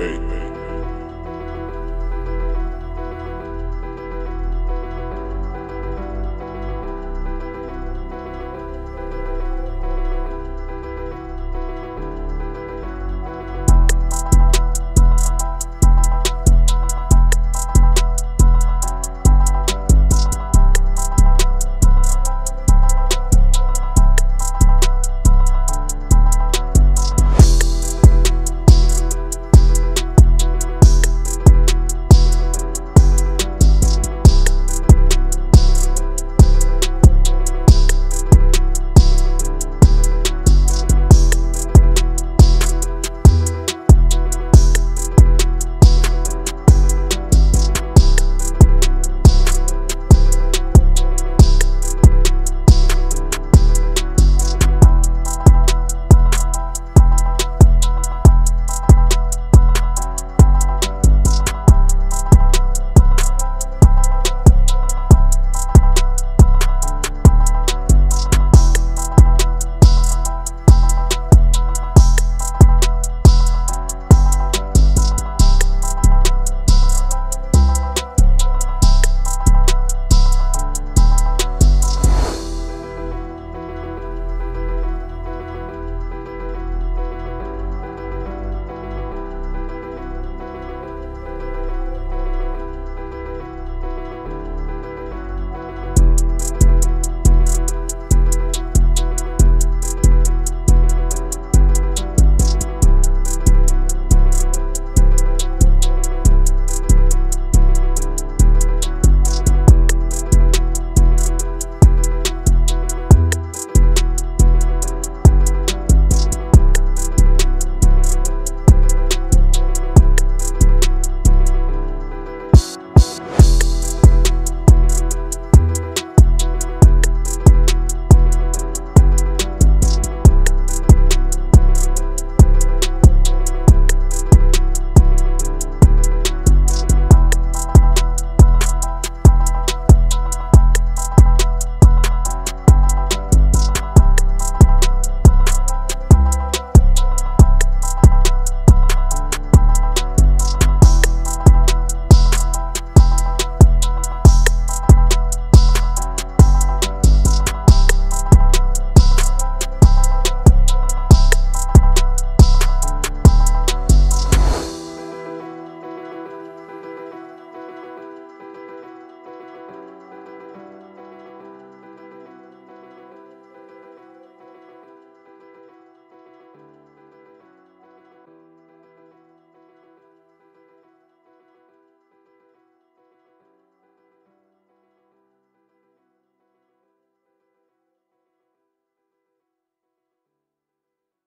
hey, hey.